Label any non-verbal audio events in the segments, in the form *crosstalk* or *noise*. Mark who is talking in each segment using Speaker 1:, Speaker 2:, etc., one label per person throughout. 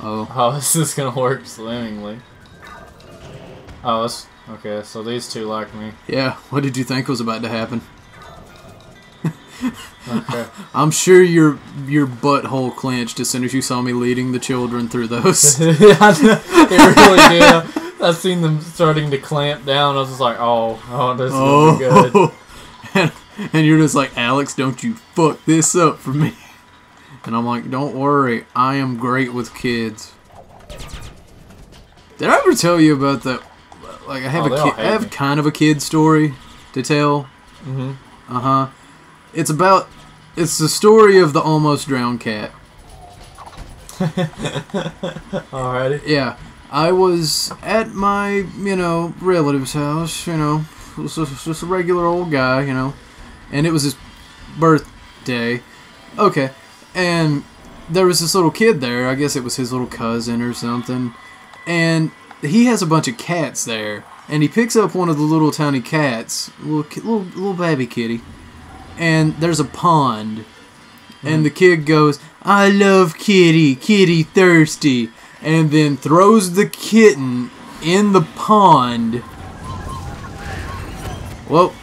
Speaker 1: Oh.
Speaker 2: How is this gonna work swimmingly? Oh, that's okay. So these two like me.
Speaker 1: Yeah, what did you think was about to happen?
Speaker 2: Okay. *laughs*
Speaker 1: I'm sure your your butthole clenched as soon as you saw me leading the children through those. *laughs*
Speaker 2: yeah, it really did. I seen them starting to clamp down. I was just like, oh, oh, this is gonna be good.
Speaker 1: oh, *laughs* and, and you're just like, Alex, don't you fuck this up for me. And I'm like, don't worry, I am great with kids. Did I ever tell you about that? Like, I have
Speaker 2: Oh,
Speaker 1: a kid, I have
Speaker 2: me.
Speaker 1: kind of a kid story to tell.
Speaker 2: hmm
Speaker 1: Uh huh. It's about. It's the story of the almost drowned cat. *laughs*
Speaker 2: Alrighty.
Speaker 1: Yeah, I was at my, you know, relative's house, you know, just, just a regular old guy, you know, and it was his birthday. Okay, and there was this little kid there, I guess it was his little cousin or something, and he has a bunch of cats there, and he picks up one of the little tiny cats, little, little, little baby kitty, and there's a pond, and hmm. the kid goes, I love kitty, kitty thirsty, and then throws the kitten in the pond. Well,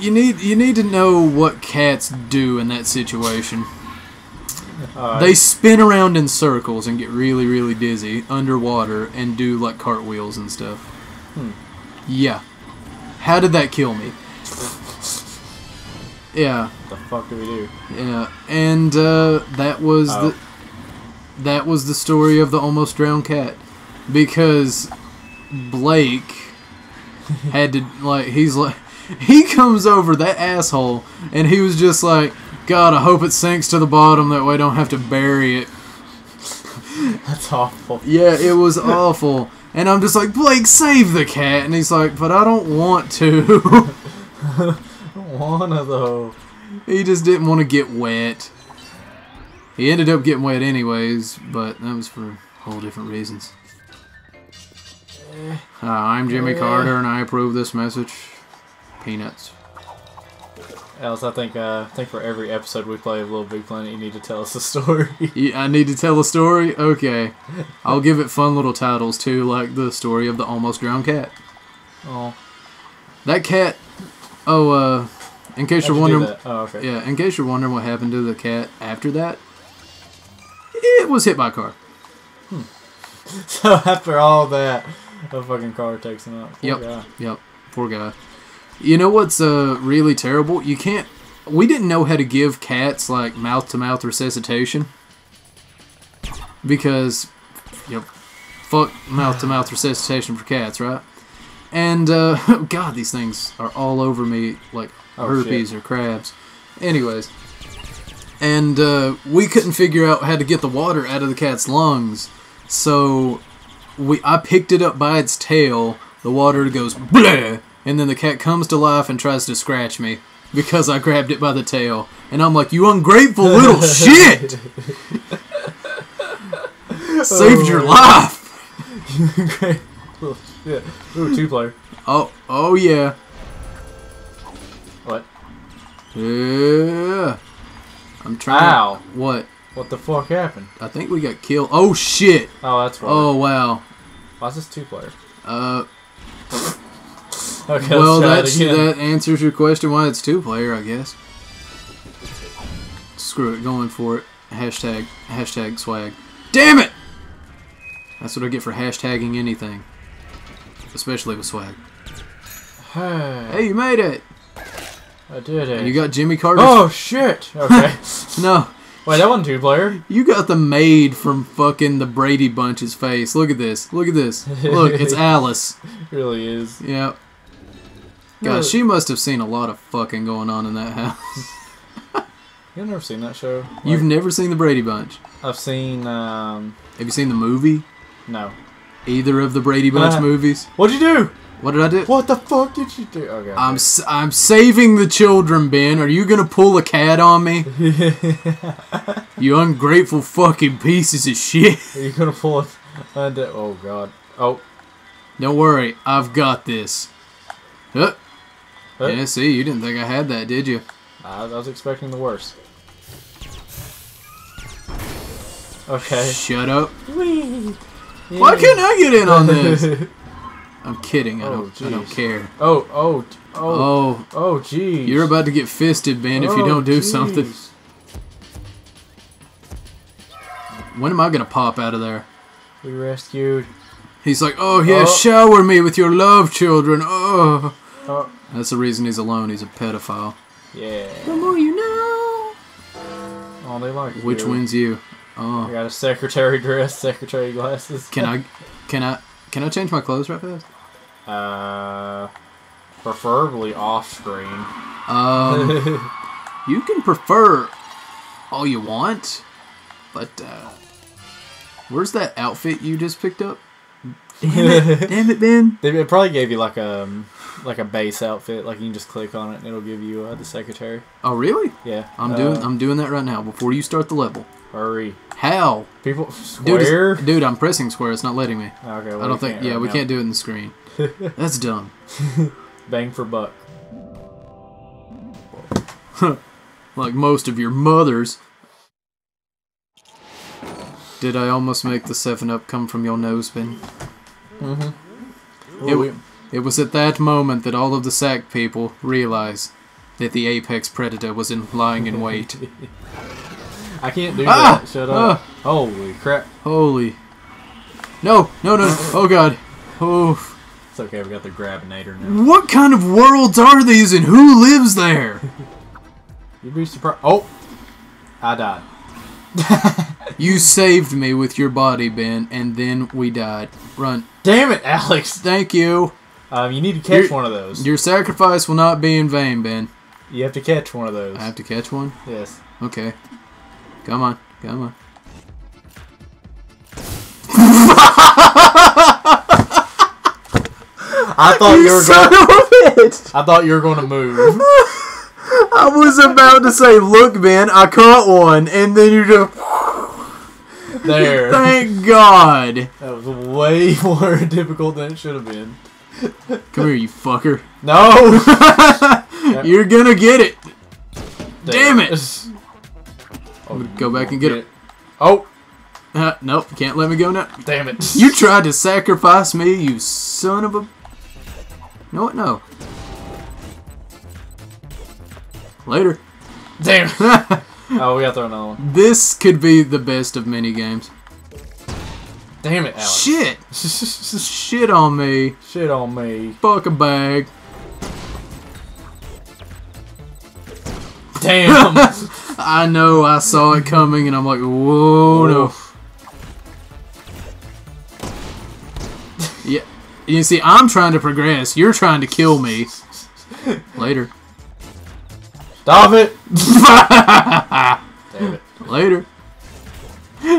Speaker 1: you need you need to know what cats do in that situation.
Speaker 2: Alright.
Speaker 1: They spin around in circles and get really really dizzy underwater and do like cartwheels and stuff.
Speaker 2: Hmm.
Speaker 1: Yeah. How did that kill me? Yeah.
Speaker 2: What the fuck do we do?
Speaker 1: Yeah, and uh, that was
Speaker 2: Oh.
Speaker 1: the that was the story of the almost drowned cat because Blake had to like he's like *laughs* he comes over that asshole and he was just like God I hope it sinks to the bottom that way I don't have to bury it.
Speaker 2: That's awful.
Speaker 1: Yeah, it was *laughs* awful. And I'm just like Blake save the cat and he's like but I don't want to.
Speaker 2: One of those.
Speaker 1: He just didn't want to get wet. He ended up getting wet anyways, but that was for whole different reasons. Uh, I'm Jimmy
Speaker 2: Eh.
Speaker 1: Carter, and I approve this message. Peanuts.
Speaker 2: Else, I think uh, I think for every episode we play of Little Big Planet, you need to tell us a *laughs* story.
Speaker 1: Yeah, I need to tell a story? Okay. I'll give it fun little titles too, like the story of the almost drowned cat.
Speaker 2: oh,
Speaker 1: That cat. Oh, uh, in case
Speaker 2: how'd
Speaker 1: you're wondering.
Speaker 2: Oh, okay.
Speaker 1: Yeah, in case you're wondering what happened to the cat after that, it was hit by a car. *laughs*
Speaker 2: So after all that, a fucking car takes him out. Poor
Speaker 1: Yep.
Speaker 2: guy.
Speaker 1: Yep, poor guy. You know what's uh really terrible? You can't. We didn't know how to give cats like mouth to mouth resuscitation because, yep, fuck mouth to mouth resuscitation for cats, right? And uh, *laughs* God, these things are all over me like
Speaker 2: Oh,
Speaker 1: herpes or crabs. Anyways, and uh, we couldn't figure out how to get the water out of the cat's lungs, so we I picked it up by its tail. The water goes bleh, and then the cat comes to life and tries to scratch me because I grabbed it by the tail. And I'm like, "You ungrateful little *laughs* shit! Saved your life!"
Speaker 2: Little *laughs* shit. Ooh, two player.
Speaker 1: Oh, oh yeah,
Speaker 2: What?
Speaker 1: yeah. I'm trying.
Speaker 2: Ow!
Speaker 1: What?
Speaker 2: What the fuck happened?
Speaker 1: I think we got killed. Oh shit!
Speaker 2: Oh, that's right.
Speaker 1: Oh wow.
Speaker 2: Why is this two player?
Speaker 1: Uh, *laughs*
Speaker 2: Okay,
Speaker 1: well, that's
Speaker 2: it
Speaker 1: that answers your question why it's two player, I guess. Screw it, going for it. Hashtag hashtag swag. Damn it! That's what I get for hashtagging anything, especially with swag.
Speaker 2: Hey, *sighs*
Speaker 1: Hey, you made it!
Speaker 2: I did it.
Speaker 1: And you got Jimmy Carter.
Speaker 2: Oh shit! Okay. *laughs*
Speaker 1: no,
Speaker 2: Wait, that wasn't two player.
Speaker 1: you got the maid from fucking the Brady Bunch's face. Look at this. Look at this. Look, it's *laughs* Alice.
Speaker 2: really is.
Speaker 1: Yeah. God, she must have seen a lot of fucking going on in that house. *laughs*
Speaker 2: You've never seen that show?
Speaker 1: You've never seen the Brady Bunch.
Speaker 2: I've seen. um
Speaker 1: Have you seen the movie?
Speaker 2: No.
Speaker 1: Either of the Brady Bunch
Speaker 2: Uh,
Speaker 1: movies?
Speaker 2: What'd you do?
Speaker 1: What did I do?
Speaker 2: What the fuck did you do? Okay.
Speaker 1: I'm s- I'm saving the children, Ben. Are you gonna pull a cat on me? *laughs* You ungrateful fucking pieces of shit.
Speaker 2: Are you gonna pull? And oh god. Oh.
Speaker 1: Don't worry, I've got this. Huh.
Speaker 2: Huh?
Speaker 1: Yeah, see, you didn't think I had that, did you?
Speaker 2: I, I was expecting the worst. Okay.
Speaker 1: Shut up.
Speaker 2: Whee!
Speaker 1: Why can't I get in on this? *laughs* I'm kidding. I
Speaker 2: Oh,
Speaker 1: don't. I don't care.
Speaker 2: oh, oh, oh,
Speaker 1: Oh,
Speaker 2: oh, jeez.
Speaker 1: you're about to get fisted, man. If you
Speaker 2: Oh,
Speaker 1: don't do something. When am I gonna pop out of there?
Speaker 2: We rescued.
Speaker 1: He's like, oh yeah,
Speaker 2: Oh.
Speaker 1: shower me with your love, children. Oh,
Speaker 2: Oh,
Speaker 1: that's the reason he's alone. He's a pedophile.
Speaker 2: yeah.
Speaker 1: The more you know.
Speaker 2: Oh, they like
Speaker 1: Which
Speaker 2: you.
Speaker 1: wins you? Oh.
Speaker 2: I got a secretary dress, secretary glasses.
Speaker 1: can I, *laughs* can I, can I change my clothes right fast?
Speaker 2: Uh, preferably off screen.
Speaker 1: Um, *laughs* you can prefer all you want, but uh, where's that outfit you just picked up? Damn it, *laughs* damn it Ben.
Speaker 2: They it probably gave you like a like a base outfit. Like you can just click on it and it'll give you uh, the secretary.
Speaker 1: Oh really?
Speaker 2: Yeah,
Speaker 1: I'm
Speaker 2: uh,
Speaker 1: doing. I'm doing that right now before you start the level.
Speaker 2: Hurry,
Speaker 1: How?
Speaker 2: people!
Speaker 1: Dude,
Speaker 2: Square.
Speaker 1: dude, I'm pressing square. It's not letting me.
Speaker 2: okay, well,
Speaker 1: I don't think. Yeah, we can't
Speaker 2: do
Speaker 1: it in the screen. *laughs* That's dumb. *laughs*
Speaker 2: bang for buck. *laughs*
Speaker 1: Like most of your mothers. Did I almost make the 7 Up come from your nose, Ben?
Speaker 2: Mm-hmm.
Speaker 1: It, w- it was at that moment that all of the sack people realized that the apex predator was in lying in wait. *laughs*
Speaker 2: I can't do
Speaker 1: Ah!
Speaker 2: that. Shut up. Holy crap!
Speaker 1: Holy. No, no, no. *gasps* Oh, God. Oh.
Speaker 2: It's okay. We got the grabinator now.
Speaker 1: What kind of worlds are these and who lives there? *laughs*
Speaker 2: You'd be surprised. Oh, I died. *laughs*
Speaker 1: You saved me with your body, Ben, and then we died. Run.
Speaker 2: Damn it, Alex!
Speaker 1: Thank you.
Speaker 2: Um, you need to catch
Speaker 1: You're-
Speaker 2: one of those.
Speaker 1: Your sacrifice will not be in vain, Ben.
Speaker 2: You have to catch one of those.
Speaker 1: I have to catch one?
Speaker 2: Yes.
Speaker 1: Okay. Come on. Come on.
Speaker 2: I thought you, were going.
Speaker 1: of a bitch!
Speaker 2: I thought you were going to move. *laughs*
Speaker 1: I was about to say, look, Ben, I caught one, and then you just.
Speaker 2: There.
Speaker 1: Thank God!
Speaker 2: That was way *laughs* more difficult than it should have been.
Speaker 1: Come here, you fucker.
Speaker 2: No. *laughs*
Speaker 1: You're gonna get it. Damn it.
Speaker 2: Oh,
Speaker 1: Go back and get it.
Speaker 2: Oh,
Speaker 1: Uh, nope, can't let me go now.
Speaker 2: damn it.
Speaker 1: You tried to sacrifice me, you son of a. No, what? No. Later.
Speaker 2: Damn. *laughs* Oh, we got to throw another one.
Speaker 1: this could be the best of mini games.
Speaker 2: Damn it, Alex.
Speaker 1: Shit! *laughs* Shit on me.
Speaker 2: Shit on me.
Speaker 1: Fuck a bag.
Speaker 2: Damn. *laughs*
Speaker 1: I know, I saw it coming, and I'm like, whoa, no. *laughs* Yeah. You see, I'm trying to progress. You're trying to kill me. Later.
Speaker 2: Stop it. Damn it.
Speaker 1: Later.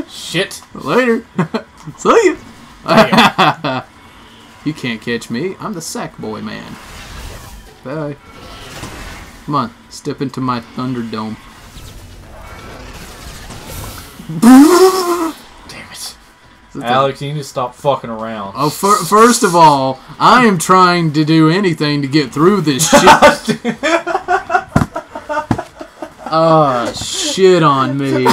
Speaker 2: Shit.
Speaker 1: Later. See.
Speaker 2: Damn. *laughs*
Speaker 1: you can't catch me. I'm the sack boy man. Bye. Come on, step into my Thunderdome. *laughs*
Speaker 2: Damn it. Alex, you need to stop fucking around.
Speaker 1: Oh, fir- first of all, I am trying to do anything to get through this *laughs* shit. Ah, shit on me.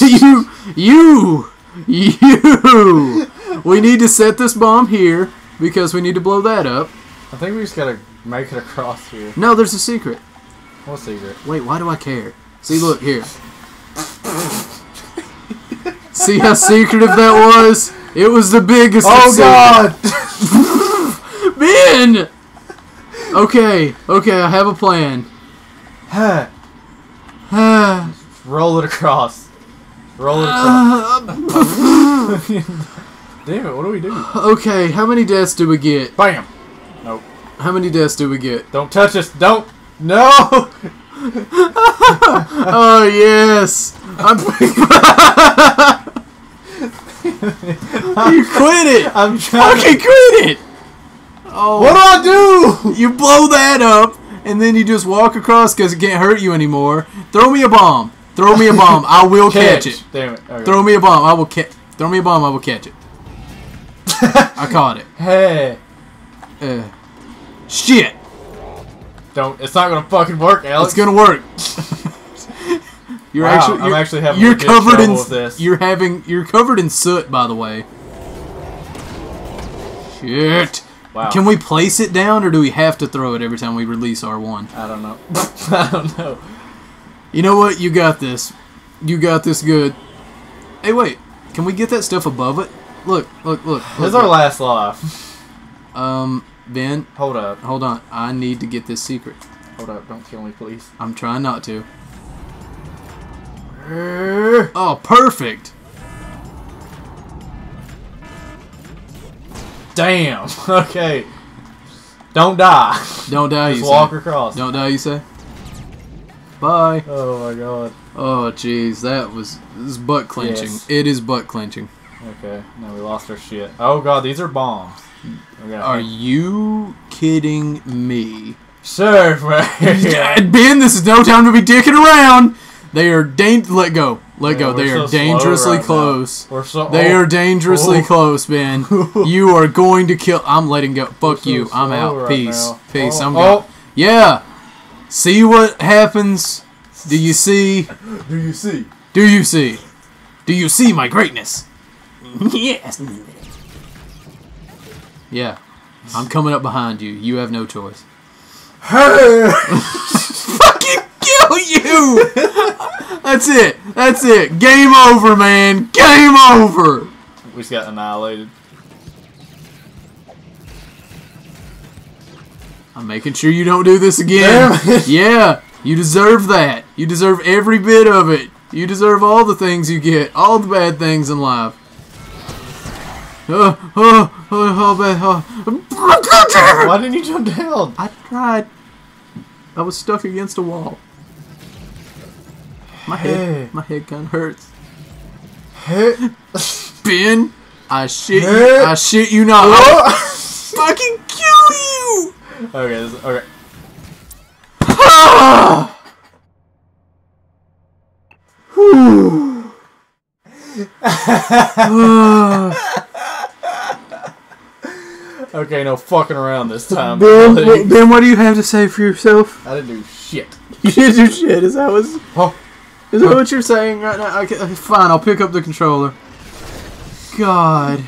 Speaker 1: *laughs* you, you, you. We need to set this bomb here because we need to blow that up.
Speaker 2: I think we just gotta make it across here.
Speaker 1: No, there's a secret.
Speaker 2: What secret?
Speaker 1: Wait, why do I care? See, look here. See how secretive that was? It was the biggest.
Speaker 2: Oh
Speaker 1: God, *laughs* Ben! Okay, okay, I have a plan. *sighs* *sighs*
Speaker 2: Roll it across. Roll it. Um, *laughs* Damn it, what do we do?
Speaker 1: okay, how many deaths do we get?
Speaker 2: Bam! Nope.
Speaker 1: How many deaths do we get?
Speaker 2: Don't touch us! Don't! No! *laughs*
Speaker 1: Oh, yes! I'm. *laughs* you quit it!
Speaker 2: I'm trying
Speaker 1: Fucking quit it! Oh.
Speaker 2: What do I do?
Speaker 1: You blow that up, and then you just walk across because it can't hurt you anymore. Throw me a bomb. Throw me a bomb. I will catch it.
Speaker 2: Damn it. Okay.
Speaker 1: Throw me a bomb. I will catch. Throw me a bomb. I will catch it. I caught it. *laughs*
Speaker 2: Hey.
Speaker 1: Uh, shit.
Speaker 2: Don't. It's not gonna fucking work, Alex.
Speaker 1: It's gonna work. *laughs* you're
Speaker 2: Wow,
Speaker 1: actually
Speaker 2: I'm
Speaker 1: you're,
Speaker 2: actually having
Speaker 1: you're covered in
Speaker 2: this.
Speaker 1: you're having you're covered in soot by the way. Shit.
Speaker 2: Wow.
Speaker 1: Can we place it down or do we have to throw it every time we release R1?
Speaker 2: I don't know. *laughs* I don't know.
Speaker 1: You know what? You got this. You got this good. Hey, wait. Can we get that stuff above it? Look, look, look.
Speaker 2: This is our last life.
Speaker 1: Um, Ben,
Speaker 2: Hold up.
Speaker 1: hold on. I need to get this secret.
Speaker 2: Hold up. Don't kill me, please.
Speaker 1: I'm trying not to. Oh, perfect.
Speaker 2: Damn. *laughs* Okay. Don't die.
Speaker 1: Don't die,
Speaker 2: Just
Speaker 1: you
Speaker 2: walk
Speaker 1: say.
Speaker 2: across.
Speaker 1: Don't die, you say. Bye.
Speaker 2: Oh my god.
Speaker 1: Oh, jeez, that was this butt clenching.
Speaker 2: Yes.
Speaker 1: It is butt clenching.
Speaker 2: Okay. Now we lost our shit. Oh god, these are bombs.
Speaker 1: Are you kidding me?
Speaker 2: Man. *laughs*
Speaker 1: Ben, this is no time to be dicking around. They are dang. Let go. Let
Speaker 2: Yeah,
Speaker 1: go. They
Speaker 2: we're so
Speaker 1: dangerously
Speaker 2: right
Speaker 1: close.
Speaker 2: We're so.
Speaker 1: They
Speaker 2: oh,
Speaker 1: are dangerously
Speaker 2: Oh. *laughs*
Speaker 1: close, Ben. *laughs* you are going to kill. I'm letting go. Fuck
Speaker 2: so
Speaker 1: you. I'm out.
Speaker 2: right
Speaker 1: Peace.
Speaker 2: now.
Speaker 1: Peace.
Speaker 2: Oh,
Speaker 1: I'm
Speaker 2: oh.
Speaker 1: gone. Yeah. See what happens? Do you see?
Speaker 2: Do you see?
Speaker 1: Do you see? Do you see my greatness? *laughs* yes. Yeah. I'm coming up behind you. You have no choice.
Speaker 2: Hey! *laughs*
Speaker 1: Fucking kill you! That's it. That's it. Game over, man. Game over.
Speaker 2: we just got annihilated.
Speaker 1: I'm making sure you don't do this again. *laughs* Yeah, you deserve that. You deserve every bit of it. You deserve all the things you get, all the bad things in life. Oh, oh, oh, oh, bad. Oh. *laughs*
Speaker 2: Why didn't you jump down?
Speaker 1: I tried. I was stuck against a wall. My
Speaker 2: Hey.
Speaker 1: head, my head kind of hurts.
Speaker 2: Hey.
Speaker 1: Ben, I shit you. I shit you not. I'll *laughs* fucking.
Speaker 2: Okay. This, okay. *sighs* Okay. No fucking around this time.
Speaker 1: Ben,
Speaker 2: buddy.
Speaker 1: ben, what do you have to say for yourself?
Speaker 2: I didn't do shit. *laughs*
Speaker 1: You didn't do shit. Is that, was,
Speaker 2: Oh.
Speaker 1: is that what you're saying right now? Okay, fine, I'll pick up the controller. God.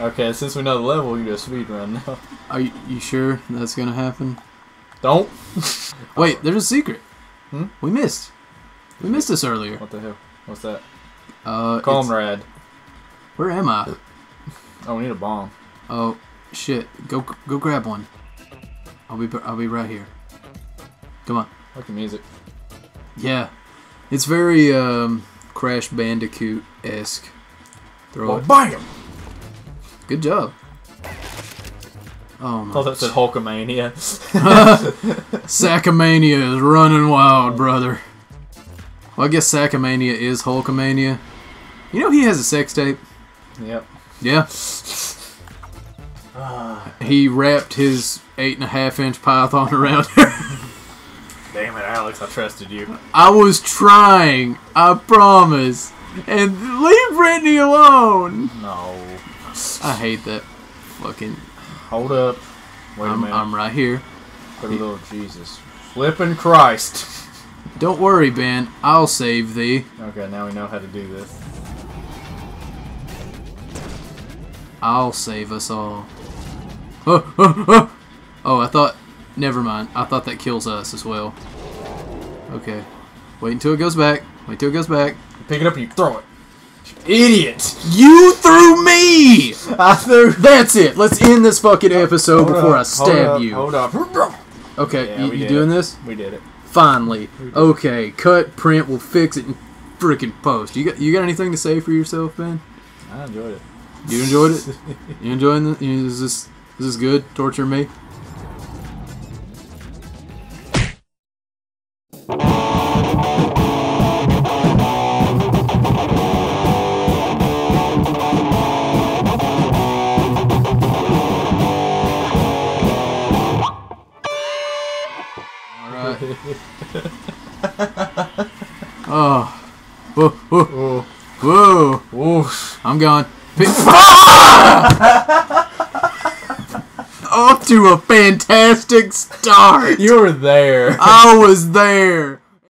Speaker 2: Okay. Since we know the level, we can do a speed run now. *laughs*
Speaker 1: Are you, you sure that's gonna happen?
Speaker 2: Don't. *laughs*
Speaker 1: Wait, there's a secret.
Speaker 2: Hmm?
Speaker 1: We missed. We missed this earlier.
Speaker 2: What the hell? What's that?
Speaker 1: Uh,
Speaker 2: Comrade.
Speaker 1: where am I? *laughs*
Speaker 2: Oh, we need a bomb.
Speaker 1: Oh, shit. Go go grab one. I'll be I'll be right here. Come on.
Speaker 2: Like the music.
Speaker 1: Yeah. It's very um Crash Bandicoot esque. Throw
Speaker 2: Well,
Speaker 1: it.
Speaker 2: bam!
Speaker 1: Good job. Oh
Speaker 2: thought
Speaker 1: my.
Speaker 2: that said Hulkamania. *laughs*
Speaker 1: Sackamania is running wild, brother. Well, I guess Sackamania is Hulkamania. You know he has a sex tape.
Speaker 2: yep.
Speaker 1: Yeah. *sighs* He wrapped his eight and a half inch python around *laughs* her.
Speaker 2: Damn it, Alex! I trusted you.
Speaker 1: I was trying, I promise. And leave Britney alone.
Speaker 2: No.
Speaker 1: I hate that fucking.
Speaker 2: Hold up. Wait a
Speaker 1: I'm,
Speaker 2: minute.
Speaker 1: I'm right here.
Speaker 2: A little Jesus. Flippin' Christ. *laughs*
Speaker 1: Don't worry, Ben. I'll save thee.
Speaker 2: Okay, now we know how to do this.
Speaker 1: I'll save us all. Oh, oh, oh. oh, I thought. Never mind. I thought that kills us as well. Okay. Wait until it goes back. Wait until it goes back.
Speaker 2: You pick it up and you throw it. Idiot!
Speaker 1: You threw me!
Speaker 2: I threw. *laughs*
Speaker 1: That's it. Let's end this fucking episode
Speaker 2: Hold
Speaker 1: before
Speaker 2: up,
Speaker 1: I stab
Speaker 2: hold up,
Speaker 1: you.
Speaker 2: Hold up.
Speaker 1: Okay,
Speaker 2: Yeah,
Speaker 1: you, you doing
Speaker 2: it.
Speaker 1: this?
Speaker 2: We did it.
Speaker 1: Finally. Okay, cut, print, we'll fix it in freaking post. You got you got anything to say for yourself, Ben?
Speaker 2: I enjoyed it.
Speaker 1: You enjoyed it? *laughs* You enjoying this? Is this is this good? Torture me? Whoa, whoa, whoa.
Speaker 2: oof.
Speaker 1: I'm gone. Pi- *laughs* ah! off to a fantastic start.
Speaker 2: You were there.
Speaker 1: I was there.